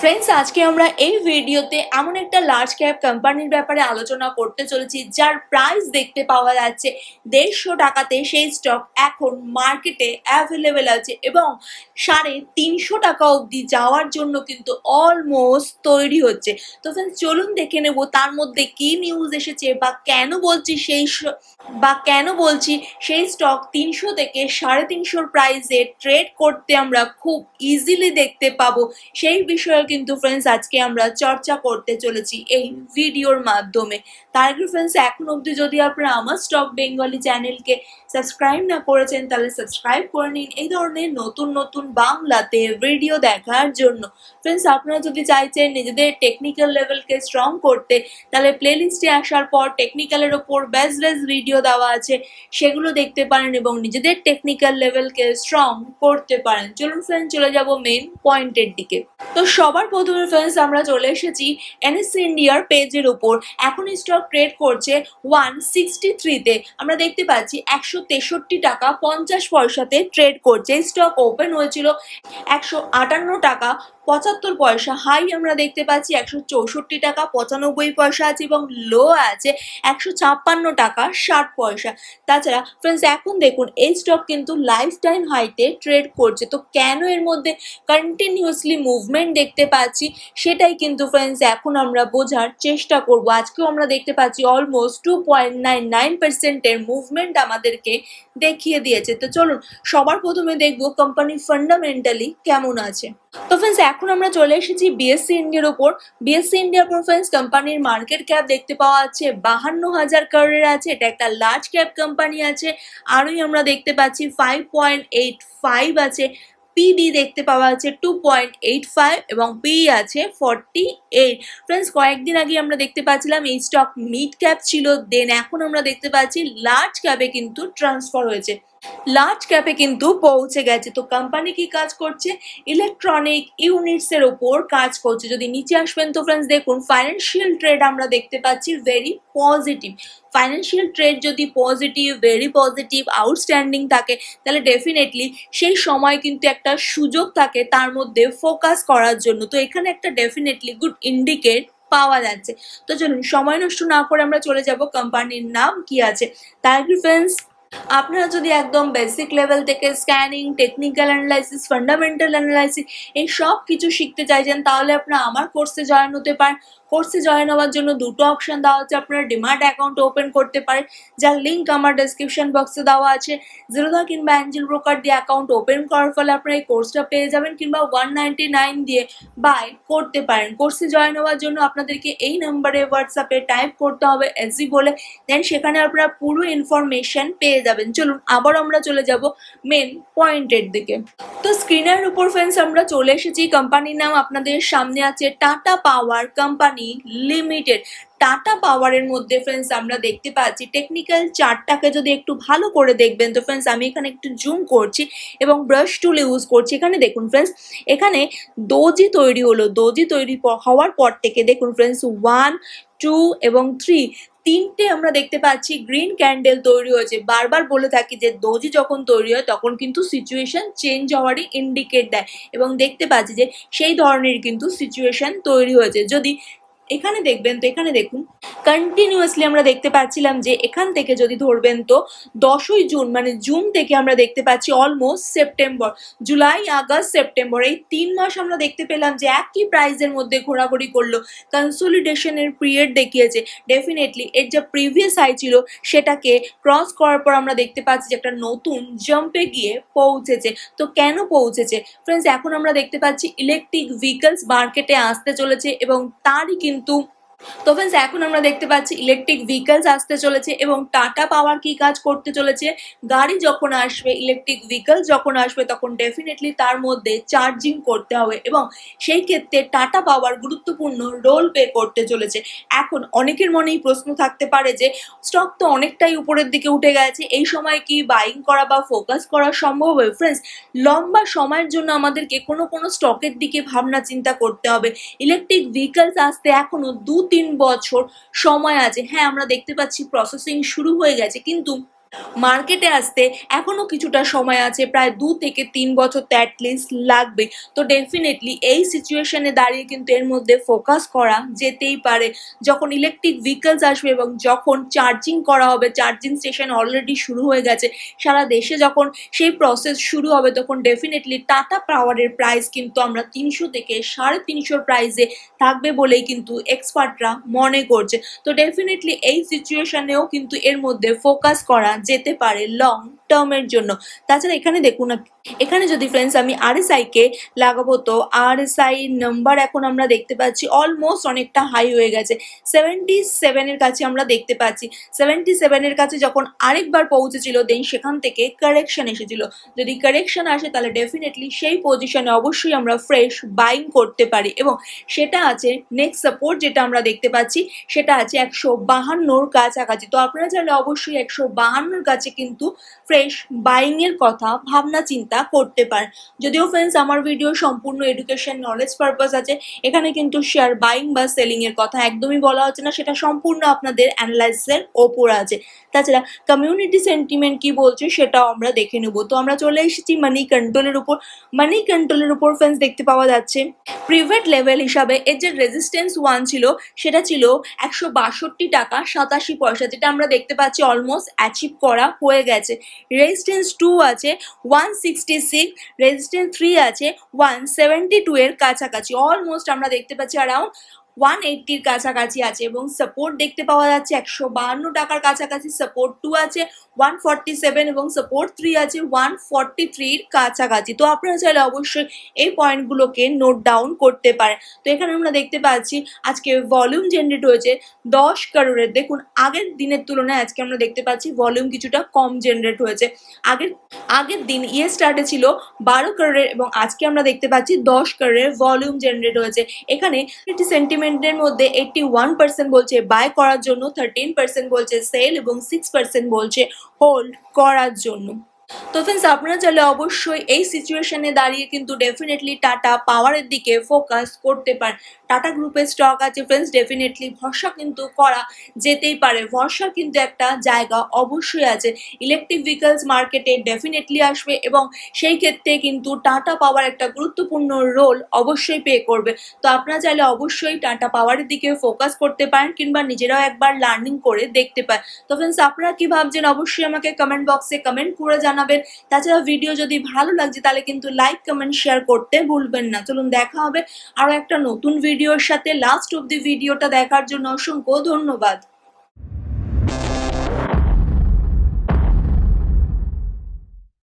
Friends আজকে আমরা এই ভিডিওতে এমন একটা লার্জ ক্যাপ কোম্পানির ব্যাপারে আলোচনা করতে চলেছি, যার প্রাইস দেখতে পাওয়া যাচ্ছে দেড়শো টাকাতে। সেই স্টক এখন মার্কেটে অ্যাভেলেবেল আছে এবং সাড়ে তিনশো টাকা অবধি যাওয়ার জন্য কিন্তু অলমোস্ট তৈরি হচ্ছে। তো ফ্রেন্ডস চলুন দেখে নেব তার মধ্যে কি নিউজ এসেছে বা কেন বলছি সেই বা কেন বলছি সেই স্টক তিনশো থেকে সাড়ে তিনশোর প্রাইসে ট্রেড করতে আমরা খুব ইজিলি দেখতে পাবো। সেই বিষয়ে কিন্তু ফ্রেন্ডস আজকে আমরা চর্চা করতে চলেছি এই ভিডিওর মাধ্যমে। তার আগে ফ্রেন্ডস এখন অবধি যদি আপনারা আমার স্টক বেঙ্গলি চ্যানেলকে সাবস্ক্রাইব না করেছেন, তাহলে সাবস্ক্রাইব করে নিন। এই ধরনের নতুন নতুন বাংলাতে ভিডিও দেখার জন্য। ফ্রেন্ডস আপনারা যদি চাইছেন নিজেদের টেকনিক্যাল লেভেলকে স্ট্রং করতে, তাহলে প্লেলিস্টে আসার পর টেকনিক্যালের ওপর বেস্ট বেস্ট ভিডিও দেওয়া আছে। সেগুলো দেখতে পারেন এবং নিজেদের টেকনিক্যাল লেভেলকে স্ট্রং করতে পারেন। চলুন ফ্রেন্ড চলে যাব মেন পয়েন্টের দিকে। তো সবার প্রথমে ফ্রেন্ডস আমরা চলে এসেছি এনএসসি ইন্ডিয়ার পেজের উপর। এখন স্টক ট্রেড করছে ওয়ান সিক্সটি আমরা দেখতে পাচ্ছি একশো তেষট্টি টাকা পঞ্চাশ পয়সাতে ট্রেড করছে। স্টক ওপেন হয়েছিল একশো আটান্ন টাকা পঁচাত্তর পয়সা। হাই আমরা দেখতে পাচ্ছি একশো চৌষট্টি টাকা পঁচানব্বই পয়সা আছে এবং লো আছে একশো ছাপ্পান্ন টাকা ষাট পয়সা। তাছাড়া ফ্রেন্ডস এখন দেখুন এই স্টক কিন্তু লাইফ টাইম হাইতে ট্রেড করছে। তো কেন এর মধ্যে কন্টিনিউয়াসলি মুভমেন্ট দেখতে পাচ্ছি, সেটাই কিন্তু ফ্রেন্ডস এখন আমরা বোঝার চেষ্টা করব। আজকেও আমরা দেখতে পাচ্ছি almost two point nine nine পার্সেন্টের মুভমেন্ট আমাদেরকে দেখিয়ে দিয়েছে। তো চলুন, সবার প্রথমে দেখব কোম্পানি ফান্ডামেন্টালি কেমন আছে। তো ফ্রেন্ডস এখন আমরা চলে এসেছি বিএসসি ইন্ডিয়ার ওপর। বিএসসি ইন্ডিয়ার পর ফ্রেন্ডস কোম্পানির মার্কেট ক্যাপ দেখতে পাওয়া যাচ্ছে বাহান্ন হাজার কারোর আছে। এটা একটা লার্জ ক্যাপ কোম্পানি আছে। আরোই আমরা দেখতে পাচ্ছি ফাইভ পয়েন্ট এইট ফাইভ আছে। পিবি দেখতে পাওয়া আছে টু পয়েন্ট এইট ফাইভ এবং পি আছে ফর্টি এইট ফ্রেন্ডস কয়েকদিন আগে আমরা দেখতে পাচ্ছিলাম এই স্টক মিড ক্যাপ ছিল দেন এখন আমরা দেখতে পাচ্ছি লার্জ ক্যাপে কিন্তু ট্রান্সফার হয়েছে। লার্জ ক্যাপে কিন্তু পৌঁছে গেছে। তো কোম্পানি কি কাজ করছে? ইলেকট্রনিক ইউনিটস এর ওপর কাজ করছে। যদি নিচে আসবেন তো ফ্রেন্ডস দেখুন ফাইন্যান্সিয়াল ট্রেড আমরা দেখতে পাচ্ছি ভেরি পজিটিভ ফাইন্যান্সিয়াল ট্রেড যদি পজিটিভ ভেরি পজিটিভ আউটস্ট্যান্ডিং থাকে, তাহলে ডেফিনেটলি সেই সময় কিন্তু একটা সুযোগ থাকে তার মধ্যে ফোকাস করার জন্য। তো এখানে একটা ডেফিনেটলি গুড ইন্ডিকেট পাওয়া যাচ্ছে। তো চলুন, সময় নষ্ট না করে আমরা চলে যাব। কোম্পানির নাম কি আছে? ফ্রেন্ডস আপনারা যদি একদম বেসিক লেভেল থেকে scanning technical analysis fundamental analysis এই সব কিছু শিখতে চাইছেন, তাহলে আপনারা আমার কোর্সে জয়েন হতে পারেন। কোর্সে জয়েন হওয়ার জন্য দুটো অপশন দেওয়া হচ্ছে আপনারা ডিমার্ট অ্যাকাউন্ট ওপেন করতে পারেন, যার লিঙ্ক আমার ডেসক্রিপশন বক্সে দেওয়া আছে। জিরোধা কিংবা অ্যাঞ্জেল ব্রোকার দিয়ে অ্যাকাউন্ট ওপেন করার ফলে আপনারা এই কোর্সটা পেয়ে যাবেন কিংবা ওয়ান নাইন দিয়ে বাই করতে পারেন। কোর্সে জয়েন হওয়ার জন্য আপনাদেরকে এই নাম্বারে হোয়াটসঅ্যাপে টাইপ করতে হবে এসি বলে দেন সেখানে আপনারা পুরো ইনফরমেশন পেয়ে যাবেন। চলুন, আবার আমরা চলে যাব মেন পয়েন্টের দিকে। তো স্ক্রিনের উপর ফ্রেন্ডস আমরা চলে এসেছি। কোম্পানির নাম আপনাদের সামনে আছে Tata power company limited Tata পাওয়ারের মধ্যে ফ্রেন্ডস আমরা দেখতে পাচ্ছি টেকনিক্যাল চার্টটাকে যদি একটু ভালো করে দেখবেন তো ফ্রেন্ডস আমি এখানে একটু জুম করছি এবং ব্রাশ টুল ইউজ করছি। এখানে দেখুন ফ্রেন্ডস এখানে দোজি তৈরি হলো। দোজি তৈরি হওয়ার পর থেকে দেখুন ফ্রেন্ডস ওয়ান টু এবং থ্রি তিনটে আমরা দেখতে পাচ্ছি। গ্রিন ক্যান্ডেল তৈরি হয়েছে। বারবার বলে থাকি যে দোজি যখন তৈরি হয় তখন কিন্তু সিচুয়েশন চেঞ্জ হওয়ারই ইন্ডিকেট দেয়। এবং দেখতে পাচ্ছি যে সেই ধরনের কিন্তু সিচুয়েশন তৈরি হয়েছে। যদি এখানে দেখবেন তো, এখানে দেখুন কন্টিনিউয়াসলি আমরা দেখতে পাচ্ছিলাম যে এখান থেকে যদি ধরবেন তো, দশই জুন মানে জুন থেকে আমরা দেখতে পাচ্ছি almost September July August September এই তিন মাস আমরা দেখতে পেলাম যে একই প্রাইসের মধ্যে ঘোরাঘুরি করল। কনসোলিডেশনের পিরিয়ড দেখিয়েছে। ডেফিনেটলি এর যা প্রিভিয়াস হাই ছিল, সেটাকে ক্রস করার পর আমরা দেখতে পাচ্ছি যে একটা নতুন জাম্পে গিয়ে পৌঁছেছে। তো কেন পৌঁছেছে? ফ্রেন্ডস এখন আমরা দেখতে পাচ্ছি ইলেকট্রিক ভেহিকলস মার্কেটে আসতে চলেছে এবং তারই কিন্তু pintu. তো ফ্রেন্ডস এখন আমরা দেখতে পাচ্ছি ইলেকট্রিক ভেহিকলস আসতে চলেছে এবং টাটা পাওয়ার কি কাজ করতে চলেছে? গাড়ি যখন আসবে ইলেকট্রিক ভেহিকল যখন আসবে, তখন ডেফিনেটলি তার মধ্যে চার্জিং করতে হবে এবং সেই ক্ষেত্রে টাটা পাওয়ার গুরুত্বপূর্ণ রোল প্লে করতে চলেছে। এখন অনেকের মনেই প্রশ্ন থাকতে পারে যে স্টক তো অনেকটাই উপরের দিকে উঠে গেছে, এই সময় কি বাইং করা বা ফোকাস করা সম্ভব হবে? ফ্রেন্ডস লম্বা সময়ের জন্য আমাদেরকে কোনো কোনো স্টকের দিকে ভাবনা চিন্তা করতে হবে। ইলেকট্রিক ভেহিকলস আসতে এখনও দু তিন বছর সময় আছে। হ্যাঁ আমরা দেখতে পাচ্ছি প্রসেসিং শুরু হয়ে গেছে কিন্তু মার্কেটে আসতে এখনও কিছুটা সময় আছে, প্রায় দু থেকে তিন বছর তো অ্যাটলিস্ট লাগবে। তো ডেফিনেটলি এই সিচুয়েশনে দাঁড়িয়ে কিন্তু এর মধ্যে ফোকাস করা যেতেই পারে। যখন ইলেকট্রিক ভেহিকলস আসবে এবং যখন চার্জিং করা হবে চার্জিং স্টেশন অলরেডি শুরু হয়ে গেছে, সারা দেশে যখন সেই প্রসেস শুরু হবে, তখন ডেফিনেটলি টাটা পাওয়ারের প্রাইস কিন্তু আমরা তিনশো থেকে সাড়ে তিনশোর প্রাইসে থাকবে বলেই কিন্তু এক্সপার্টরা মনে করছে। তো ডেফিনেটলি এই সিচুয়েশনেও কিন্তু এর মধ্যে ফোকাস করা যেতে পারে লং টার্মের জন্য। তাছাড়া এখানে দেখুন, এখানে যদি ফ্রেন্ডস আমি আরএসআইকে লাগাবো, তো আরএসআই নাম্বার এখন আমরা দেখতে পাচ্ছি অলমোস্ট অনেকটা হাই হয়ে গেছে। সেভেন্টি সেভেনের কাছে আমরা দেখতে পাচ্ছি। সেভেন্টি সেভেনের কাছে যখন আরেকবার পৌঁছেছিল দেন সেখান থেকে কারেকশন এসেছিল। যদি কারেকশন আসে, তাহলে ডেফিনেটলি সেই পজিশনে অবশ্যই আমরা ফ্রেশ বাইং করতে পারি। এবং সেটা আছে নেক্সট সাপোর্ট যেটা আমরা দেখতে পাচ্ছি, সেটা আছে একশো বাহান্নর কাছাকাছি। তো আপনারা চাইলে অবশ্যই একশো বাহান্নর কাছে কিন্তু ফ্রেশ বাইংয়ের কথা, ভাবনা, চিন্তা করতে পারেন। যদিও ফ্রেন্ডস আমার ভিডিও সম্পূর্ণ এডুকেশন নলেজ পারপাস আছে। এখানে কিন্তু শেয়ার বাইং বা সেলিং এর কথা একদমই বলা হচ্ছে না, সেটা সম্পূর্ণ আপনাদের অ্যানালাইসিসের ওপর আছে। তাছাড়া কমিউনিটি সেন্টিমেন্ট কি বলছে সেটাও আমরা দেখে নেব। তো আমরা চলে এসেছি মানি কন্ট্রোলের উপর। মানি কন্ট্রোলের উপর ফ্রেন্ডস দেখতে পাওয়া যাচ্ছে প্রিভেট লেভেল হিসাবে এর যে রেজিস্ট্যান্স ওয়ান ছিল, সেটা ছিল একশো বাষট্টি টাকা সাতাশি পয়সা, যেটা আমরা দেখতে পাচ্ছি অলমোস্ট অ্যাচিভ করা হয়ে গেছে। রেজিস্ট্যান্স টু আছে one sixty six resistance three আছে ওয়ান সেভেন্টি টু এর কাছাকাছি। অলমোস্ট আমরা দেখতে পাচ্ছি অ্যারাউন্ড ওয়ান এইটটির কাছাকাছি আছে এবং সাপোর্ট দেখতে পাওয়া যাচ্ছে, একশো বাহান্ন টাকার কাছাকাছি সাপোর্ট টু আছে ওয়ান ফর্টি সেভেন এবং সাপোর্ট থ্রি আছে ওয়ান ফর্টি থ্রির কাছাকাছি। তো আপনারা চাইলে অবশ্যই এই পয়েন্টগুলোকে নোট ডাউন করতে পারেন। তো এখানে আমরা দেখতে পাচ্ছি, আজকে ভলিউম জেনারেট হয়েছে দশ কারোরের দেখুন, আগের দিনের তুলনায় আজকে আমরা দেখতে পাচ্ছি ভলিউম কিছুটা কম জেনারেট হয়েছে। আগের আগের দিন ইয়ে স্টার্টে ছিল বারো কারোরের এবং আজকে আমরা দেখতে পাচ্ছি দশ কারোরের ভলিউম জেনারেট হয়েছে। এখানে একটি সেন্টিমেন্ট সেগমেন্টের মধ্যে এইটটি ওয়ান পার্সেন্ট বলছে বাই করার জন্য থার্টিন পার্সেন্ট বলছে সেল এবং সিক্স পার্সেন্ট বলছে হোল্ড করার জন্য। তো ফ্রেন্ডস আপনারা চাইলে অবশ্যই এই সিচুয়েশনে দাঁড়িয়ে কিন্তু ডেফিনেটলি টাটা পাওয়ারের দিকে ফোকাস করতে পারেন। টাটা গ্রুপের স্টক আছে ফ্রেন্ডস ডেফিনেটলি ভরসা কিন্তু করা যেতেই পারে। ভরসা কিন্তু একটা জায়গা অবশ্যই আছে। ইলেকট্রিক ভেহিকলস মার্কেটে ডেফিনেটলি আসবে এবং সেই ক্ষেত্রে কিন্তু টাটা পাওয়ার একটা গুরুত্বপূর্ণ রোল অবশ্যই পে করবে। তো আপনারা চাইলে অবশ্যই টাটা পাওয়ারের দিকে ফোকাস করতে পারেন কিংবা নিজেরাও একবার লার্নিং করে দেখতে পারেন। তো ফ্রেন্ডস আপনারা কি ভাবছেন? অবশ্যই আমাকে কমেন্ট বক্সে কমেন্ট করে জানাবেন। তাছাড়া ভিডিও যদি ভালো লাগছে, তাহলে কিন্তু লাইক কমেন্ট শেয়ার করতে ভুলবেন না। চলুন দেখা হবে আরও একটা নতুন ভিডিওর সাথে। লাস্ট অব দি ভিডিওটা দেখার জন্য অসংখ্য ধন্যবাদ।